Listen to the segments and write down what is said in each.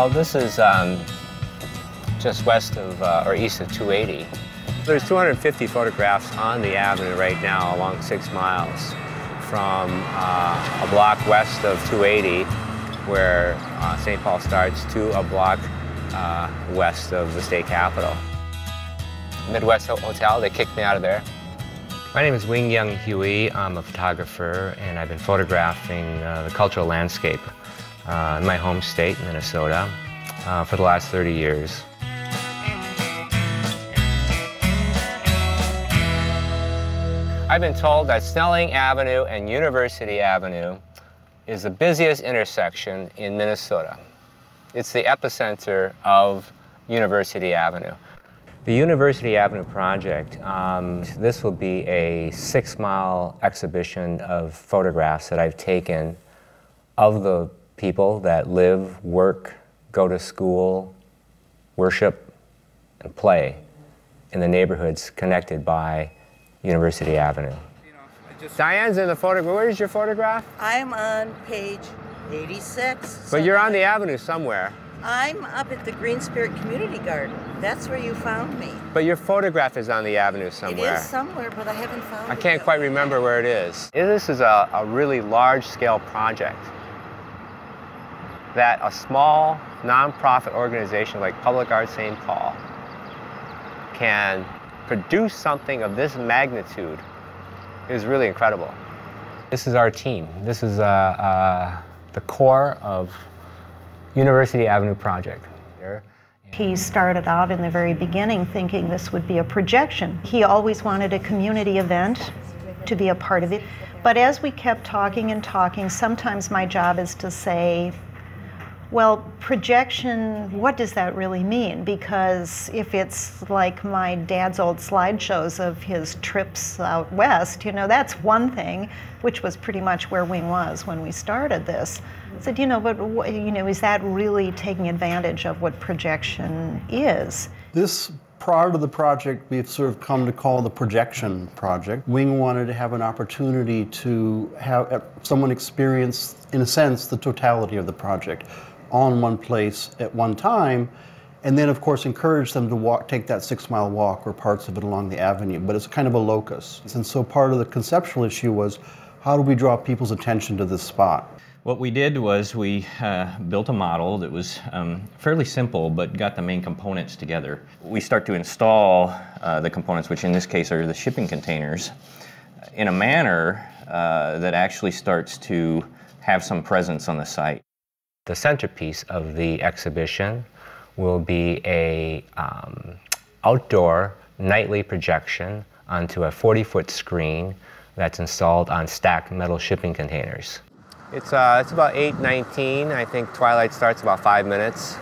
Well, this is um, just west of, uh, or east of 280. There's 250 photographs on the avenue right now along six miles from uh, a block west of 280 where uh, St. Paul starts to a block uh, west of the state capitol. Midwest Hotel, they kicked me out of there. My name is Wing Young Huie. I'm a photographer and I've been photographing uh, the cultural landscape uh, in my home state, Minnesota, uh, for the last 30 years. I've been told that Snelling Avenue and University Avenue is the busiest intersection in Minnesota. It's the epicenter of University Avenue. The University Avenue project, um, this will be a six mile exhibition of photographs that I've taken of the people that live, work, go to school, worship, and play in the neighborhoods connected by University Avenue. Diane's in the photograph. Where's your photograph? I'm on page 86. But you're on the avenue somewhere. I'm up at the Green Spirit Community Garden. That's where you found me. But your photograph is on the avenue somewhere. It is somewhere, but I haven't found I it. can't yet. quite remember where it is. This is a, a really large scale project that a small nonprofit organization like Public Art St. Paul can produce something of this magnitude is really incredible. This is our team. This is uh, uh, the core of University Avenue Project. He started out in the very beginning thinking this would be a projection. He always wanted a community event to be a part of it. But as we kept talking and talking, sometimes my job is to say, well, projection, what does that really mean? Because if it's like my dad's old slideshows of his trips out west, you know, that's one thing, which was pretty much where Wing was when we started this. I said, you know, but you know, is that really taking advantage of what projection is? This prior to the project, we've sort of come to call the projection project. Wing wanted to have an opportunity to have uh, someone experience, in a sense, the totality of the project on one place at one time, and then, of course, encourage them to walk, take that six mile walk or parts of it along the avenue. But it's kind of a locus. And so part of the conceptual issue was how do we draw people's attention to this spot? What we did was we uh, built a model that was um, fairly simple but got the main components together. We start to install uh, the components, which in this case are the shipping containers, in a manner uh, that actually starts to have some presence on the site. The centerpiece of the exhibition will be a um, outdoor nightly projection onto a 40-foot screen that's installed on stacked metal shipping containers. It's, uh, it's about 8.19. I think twilight starts about five minutes.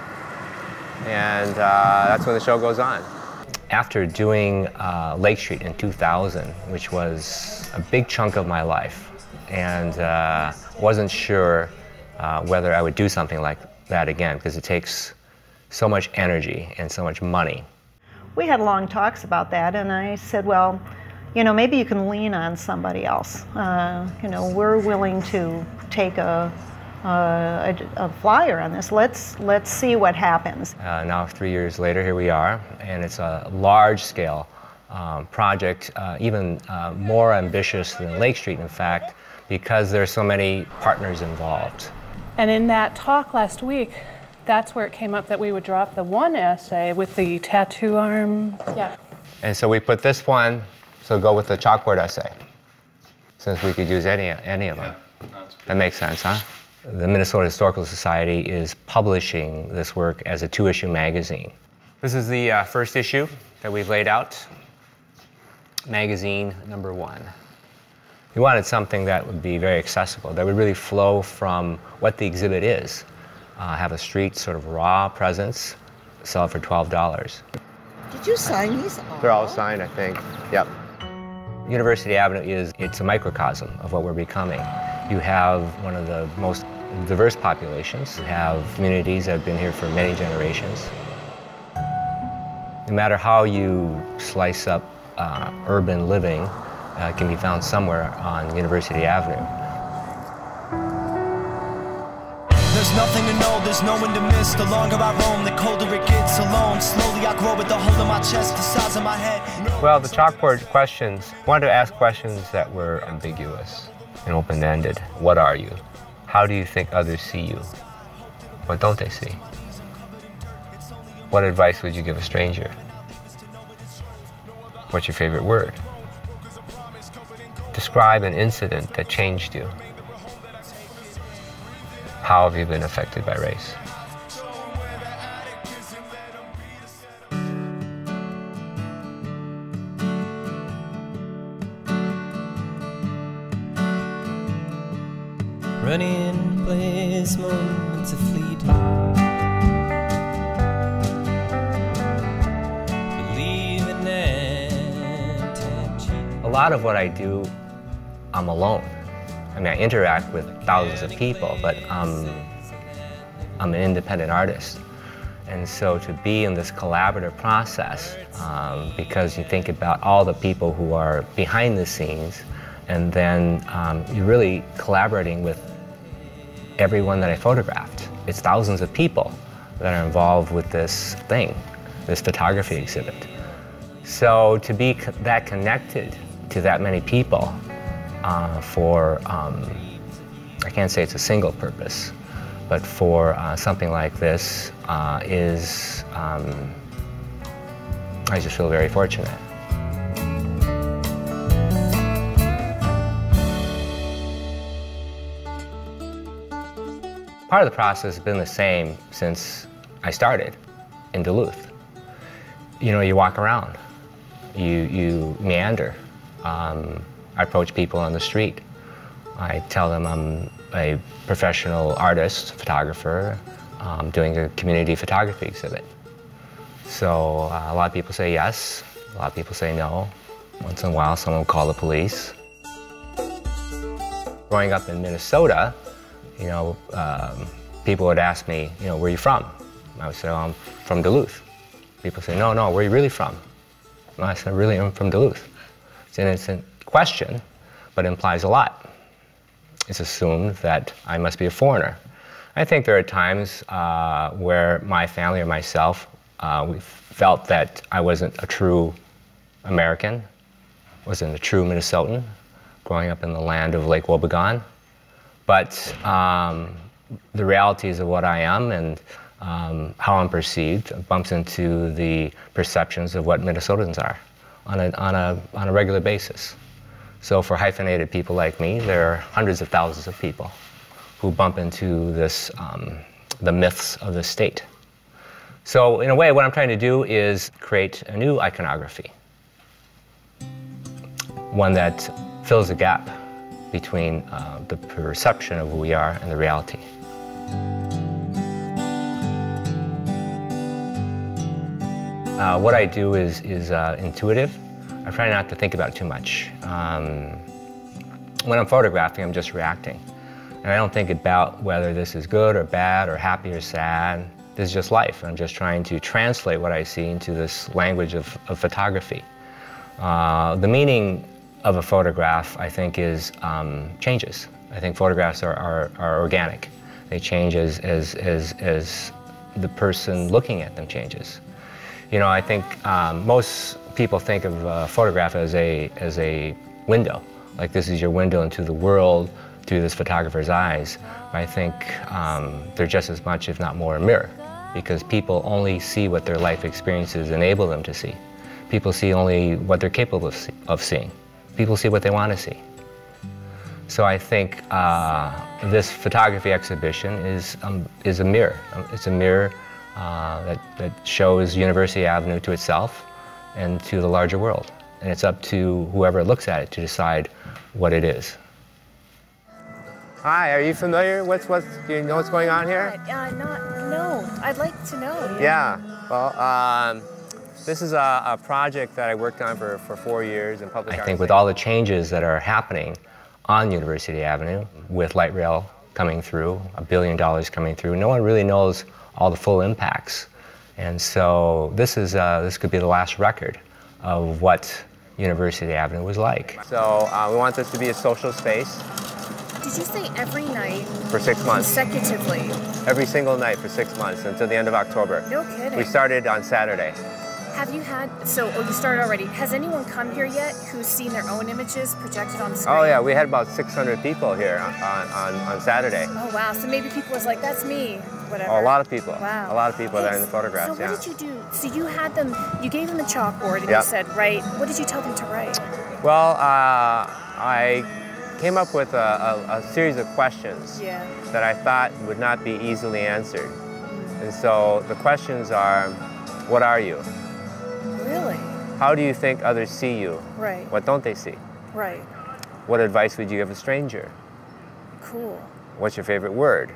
And uh, that's when the show goes on. After doing uh, Lake Street in 2000, which was a big chunk of my life, and uh, wasn't sure uh, whether I would do something like that again because it takes so much energy and so much money. We had long talks about that, and I said, well, you know, maybe you can lean on somebody else. Uh, you know, we're willing to take a, a, a, flyer on this. Let's let's see what happens. Uh, now, three years later, here we are, and it's a large-scale um, project, uh, even uh, more ambitious than Lake Street, in fact, because there are so many partners involved. And in that talk last week, that's where it came up that we would drop the one essay with the tattoo arm. Yeah. And so we put this one, so go with the chalkboard essay, since we could use any, any of them. That makes sense, huh? The Minnesota Historical Society is publishing this work as a two-issue magazine. This is the uh, first issue that we've laid out, magazine number one. We wanted something that would be very accessible, that would really flow from what the exhibit is. Uh, have a street sort of raw presence, sell it for $12. Did you sign these all? They're all signed, I think. Yep. University Avenue is it's a microcosm of what we're becoming. You have one of the most diverse populations. You have communities that have been here for many generations. No matter how you slice up uh, urban living, uh, can be found somewhere on University Avenue. There's nothing to know, there's no one to miss. The longer I roam, the colder it gets alone. Slowly I grow with the hole in my chest, the size of my head. Well, the chalkboard questions wanted to ask questions that were ambiguous and open ended. What are you? How do you think others see you? What don't they see? What advice would you give a stranger? What's your favorite word? Describe an incident that changed you. How have you been affected by race? Running place, moments of fleet. Believing and A lot of what I do, I'm alone. I mean, I interact with thousands of people, but I'm, I'm an independent artist. And so to be in this collaborative process, um, because you think about all the people who are behind the scenes, and then um, you're really collaborating with everyone that I photographed. It's thousands of people that are involved with this thing, this photography exhibit. So to be co that connected to that many people uh, for, um, I can't say it's a single purpose, but for uh, something like this uh, is, um, I just feel very fortunate. Part of the process has been the same since I started in Duluth. You know, you walk around, you, you meander. Um, I approach people on the street. I tell them I'm a professional artist, photographer, um, doing a community photography exhibit. So uh, a lot of people say yes, a lot of people say no. Once in a while, someone will call the police. Growing up in Minnesota, you know, um, people would ask me, you know, where are you from? I would say, oh, I'm from Duluth. People say, no, no, where are you really from? And I said, really, I'm from Duluth. It's an question, but implies a lot. It's assumed that I must be a foreigner. I think there are times uh, where my family or myself, uh, we felt that I wasn't a true American, wasn't a true Minnesotan, growing up in the land of Lake Wobegon. But um, the realities of what I am and um, how I'm perceived bumps into the perceptions of what Minnesotans are on a, on a, on a regular basis. So for hyphenated people like me, there are hundreds of thousands of people who bump into this, um, the myths of the state. So in a way, what I'm trying to do is create a new iconography, one that fills the gap between uh, the perception of who we are and the reality. Uh, what I do is, is uh, intuitive. I try not to think about it too much. Um, when I'm photographing, I'm just reacting. And I don't think about whether this is good or bad or happy or sad. This is just life. I'm just trying to translate what I see into this language of, of photography. Uh, the meaning of a photograph, I think, is um, changes. I think photographs are, are, are organic. They change as, as, as, as the person looking at them changes. You know, I think um, most people think of a photograph as a, as a window, like this is your window into the world through this photographer's eyes. I think um, they're just as much, if not more, a mirror, because people only see what their life experiences enable them to see. People see only what they're capable of, see, of seeing. People see what they want to see. So I think uh, this photography exhibition is, um, is a mirror. It's a mirror uh, that, that shows University Avenue to itself and to the larger world. And it's up to whoever looks at it to decide what it is. Hi, are you familiar with what, do you know what's going on here? Uh, not, no, I'd like to know. Yeah, well, um, this is a, a, project that I worked on for, for four years in public I think with all the changes that are happening on University Avenue, with light rail coming through, a billion dollars coming through, no one really knows all the full impacts. And so this, is, uh, this could be the last record of what University Avenue was like. So uh, we want this to be a social space. Did you say every night for six months. consecutively? Every single night for six months until the end of October. No kidding. We started on Saturday. Have you had so? Oh, you started already. Has anyone come here yet who's seen their own images projected on the screen? Oh yeah, we had about 600 people here on, on, on Saturday. Oh wow. So maybe people was like, "That's me." Whatever. Oh, a lot of people. Wow. A lot of people that are in the photographs. So yeah. what did you do? So you had them. You gave them a chalkboard and Yeah. you said, "Write." What did you tell them to write? Well, uh, I came up with a, a, a series of questions Yeah. that I thought would not be easily answered. And so the questions are, what are you? Really? How do you think others see you? Right. What don't they see? Right. What advice would you give a stranger? Cool. What's your favorite word?